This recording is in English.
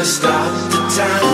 gonna stop the time.